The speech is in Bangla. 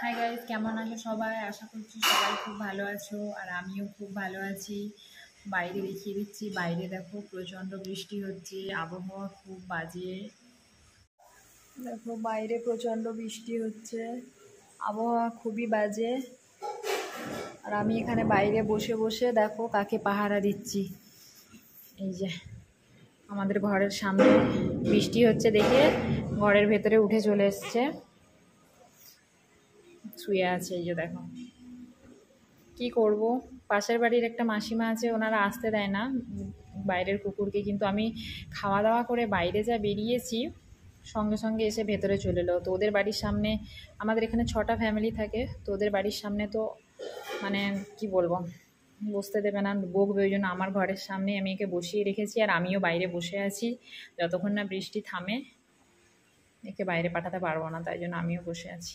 হাই গাইজ কেমন আছো সবাই? আশা করছি সবাই খুব ভালো আছো আর আমিও খুব ভালো আছি। বাইরে দেখিয়ে দিচ্ছি, বাইরে দেখো প্রচণ্ড বৃষ্টি হচ্ছে, আবহাওয়া খুব বাজে। দেখো বাইরে প্রচণ্ড বৃষ্টি হচ্ছে, আবহাওয়া খুবই বাজে। আর আমি এখানে বাইরে বসে বসে দেখো কাকে পাহারা দিচ্ছি। এই যে, আমাদের ঘরের সামনে বৃষ্টি হচ্ছে দেখে ঘরের ভেতরে উঠে চলে এসছে। শুয়ে আছে এই যে দেখো। কি করব? পাশের বাড়ির একটা মাসিমা আছে, ওনারা আসতে দেয় না। বাইরের কুকুরকে কিন্তু আমি খাওয়া দাওয়া করে বাইরে যা বেরিয়েছি, সঙ্গে সঙ্গে এসে ভেতরে চলে এলো। তো ওদের বাড়ির সামনে, আমাদের এখানে ছটা ফ্যামিলি থাকে, তো ওদের বাড়ির সামনে তো মানে কি বলব? বসতে দেবে না, বকবে ওই জন্য আমার ঘরের সামনে আমি একে বসিয়ে রেখেছি আর আমিও বাইরে বসে আছি। যতক্ষণ না বৃষ্টি থামে, একে বাইরে পাঠাতে পারব না, তাই জন্য আমিও বসে আছি।